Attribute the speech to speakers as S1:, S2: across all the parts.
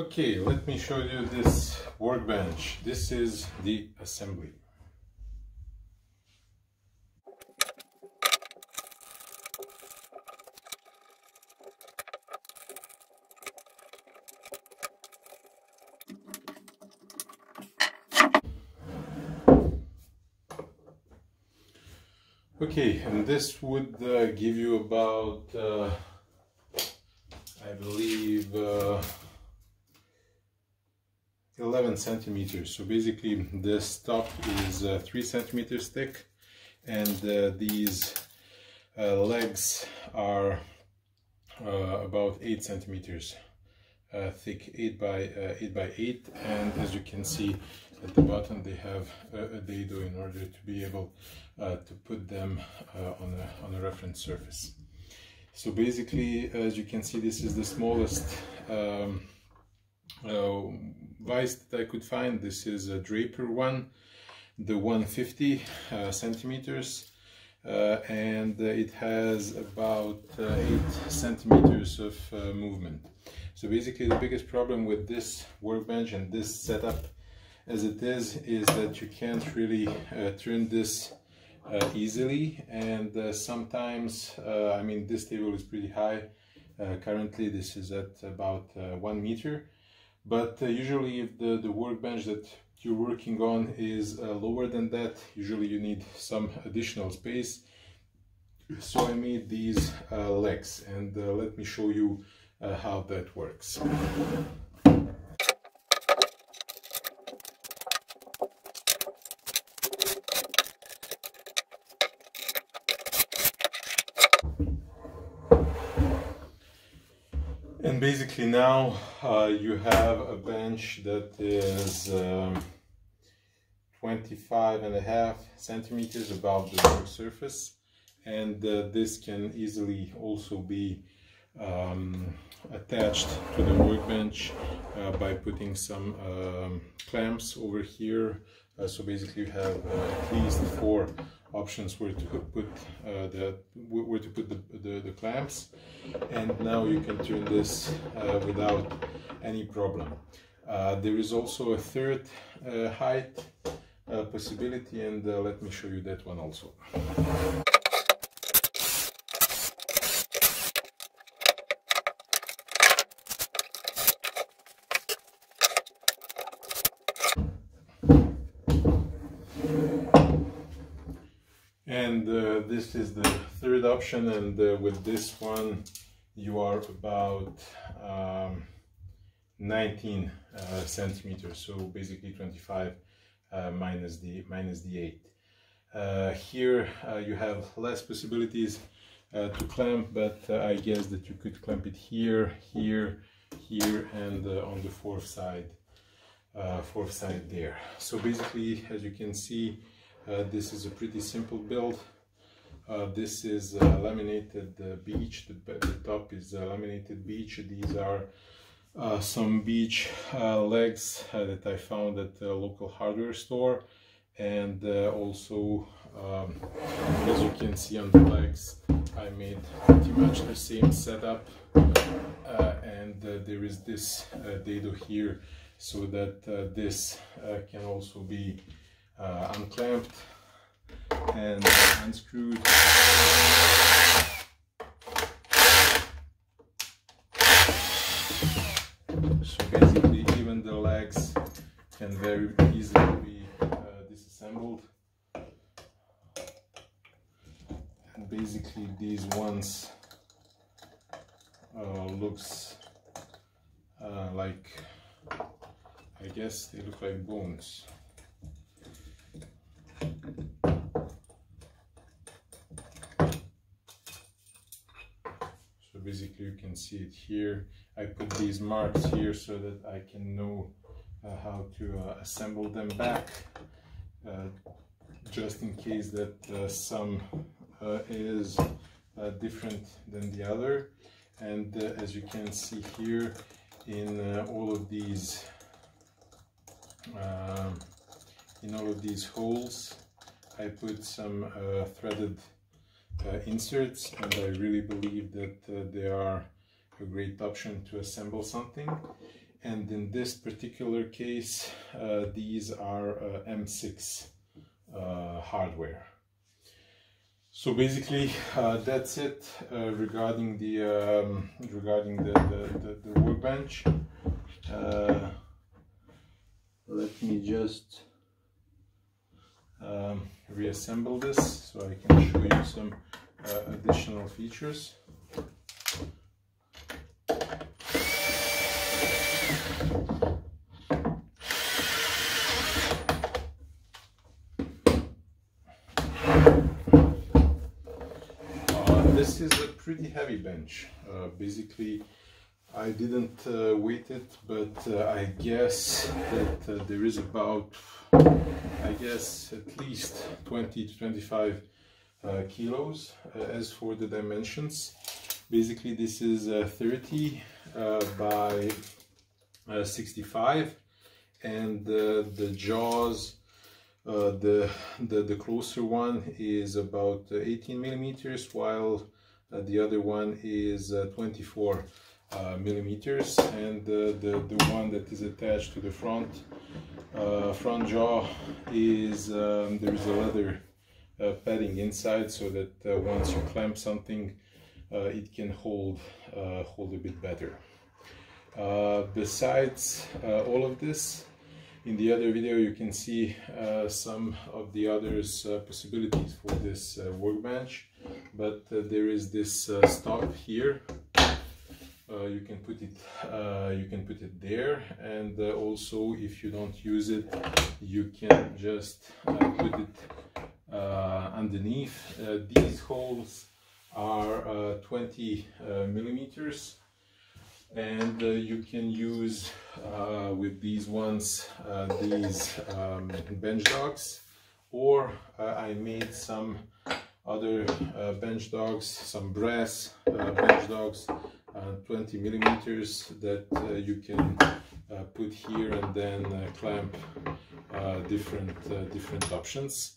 S1: Okay, let me show you this workbench. This is the assembly. Okay, and this would uh, give you about, uh, I believe, uh, 11 centimeters. So basically this top is uh, 3 centimeters thick and uh, these uh, legs are about 8 centimeters thick, 8 by 8 by 8 and as you can see at the bottom they have a, a dado in order to be able uh, to put them uh, on, a, on a reference surface. So basically, as you can see, this is the smallest um, uh, vise that I could find. This is a Draper one, the 150 uh, centimeters. Uh, and it has about uh, 8 centimeters of movement. So basically the biggest problem with this workbench and this setup as it is is that you can't really uh, turn this uh, easily and uh, sometimes uh, I mean this table is pretty high uh, currently this is at about uh, one meter but uh, usually if the, the workbench that you're working on is uh, lower than that usually you need some additional space so I made these uh, legs and let me show you how that works. Basically now uh, you have a bench that is um, 25 and a half centimeters above the work surface. And uh, this can easily also be um, attached to the workbench uh, by putting some um, clamps over here. Uh, so basically you have uh, at least four options where to put uh, the where to put the, the, the, clamps. And now you can turn this uh, without any problem. Uh, there is also a third uh, height uh, possibility and uh, let me show you that one also and uh, this is the third option and uh, with this one you are about um, 19 uh, centimeters so basically 25 uh, minus the minus the 8 uh, here uh, you have less possibilities to clamp but I guess that you could clamp it here here here and on the fourth side fourth side there. So basically as you can see this is a pretty simple build. Uh, this is uh, laminated beech, the, the, top is laminated beech. These are uh, some beech uh, legs uh, that I found at a local hardware store and also um, as you can see on the legs I made pretty much the same setup and there is this dado here so that this can also be uh, unclamped and unscrewed. So basically even the legs can very easily be uh, disassembled. And basically these ones uh, looks uh, like I guess they look like bones. Basically you can see it here. I put these marks here so that I can know uh, how to uh, assemble them back uh, just in case that uh, some uh, is different than the other. And as you can see here in all of these um, in all of these holes I put some threaded uh, inserts and I really believe that uh, they are a great option to assemble something and in this particular case uh, these are uh, M6 uh, hardware. So basically uh, that's it regarding the um, regarding the, the, the, the workbench. let me just um, reassemble this so I can show you some additional features. this is a pretty heavy bench. Uh, basically, I didn't uh, weight it, but uh, I guess that uh, there is about, I guess, at least 20 to 25 uh, kilos. Uh, as for the dimensions, basically this is 30 by 65 and the jaws uh, the, the, the closer one is about 18 millimeters while uh, the other one is uh, 24 uh, millimeters and the, the one that is attached to the front front jaw is um, there is a leather padding inside so that once you clamp something it can hold hold a bit better. Besides all of this in the other video you can see uh, some of the others uh, possibilities for this uh, workbench but uh, there is this uh, stop here. uh, you can put it you can put it there. And also if you don't use it you can just put it underneath. These holes are 20 millimeters. And uh, you can use uh, with these ones uh, these um, bench dogs. Or uh, I made some other uh, bench dogs some brass uh, bench dogs Uh, 20 millimeters that uh, you can uh, put here and then clamp different different options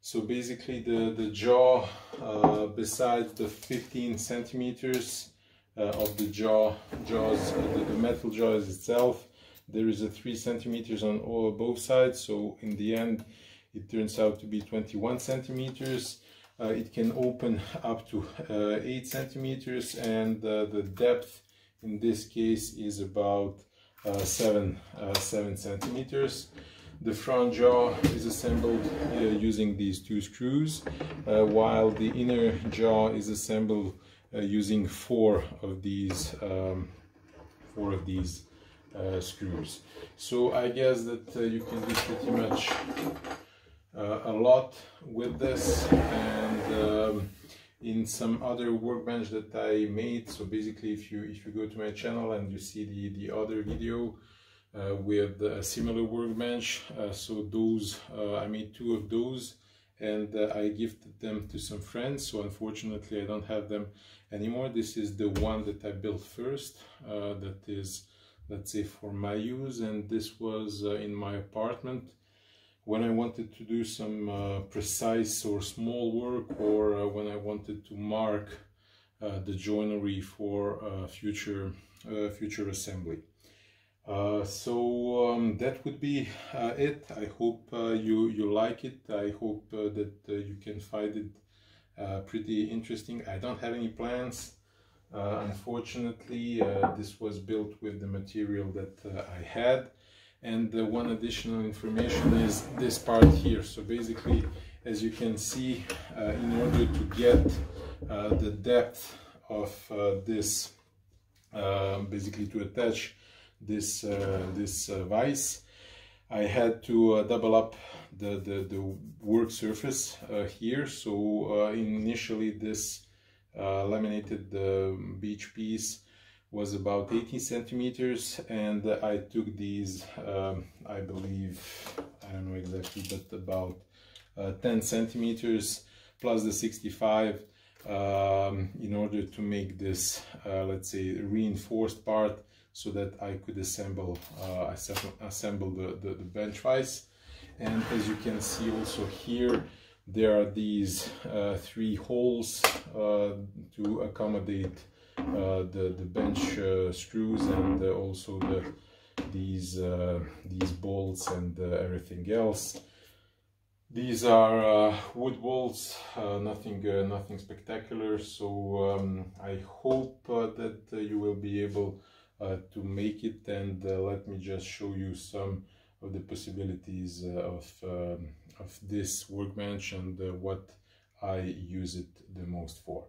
S1: so basically the the jaw besides the 15 centimeters uh, of the jaw jaws, uh, the, the, metal jaws itself. There is a three centimeters on all both sides, so in the end, it turns out to be 21 centimeters. Uh, it can open up to uh, 8 centimeters and uh, the depth in this case is about uh, 7, 7 centimeters. The front jaw is assembled using these two screws while the inner jaw is assembled using four of these um, four of these uh, screws. So I guess that uh, you can do pretty much a lot with this and um, in some other workbench that I made. So basically if you if you go to my channel and you see the the other video uh, with a similar workbench uh, so those uh, I made two of those and uh, I gifted them to some friends. So unfortunately I don't have them anymore. This is the one that I built first uh, that is let's say for my use. And this was uh, in my apartment when I wanted to do some uh, precise or small work or uh, when I wanted to mark uh, the joinery for future future assembly uh, so um, that would be uh, it. I hope uh, you you like it. I hope uh, that uh, you can find it pretty interesting. I don't have any plans. unfortunately, this was built with the material that I had. And the one additional information is this part here. So basically, as you can see, uh, in order to get uh, the depth of uh, this, basically to attach this uh, this uh, vise. I had to uh, double up the, the, the work surface here. So initially this laminated beech piece was about 18 centimeters and I took these um, I believe I don't know exactly but about uh, 10 centimeters plus the 65 um, in order to make this uh, let's say reinforced part so that I could assemble uh, assemble the, the, the, bench vise and as you can see also here there are these uh, three holes uh, to accommodate the, the bench uh, screws and also the these uh, these bolts and uh, everything else. These are uh, wood bolts, uh, nothing uh, nothing spectacular. So um, I hope uh, that you will be able to make it. And let me just show you some of the possibilities of um, of this workbench and what I use it the most for.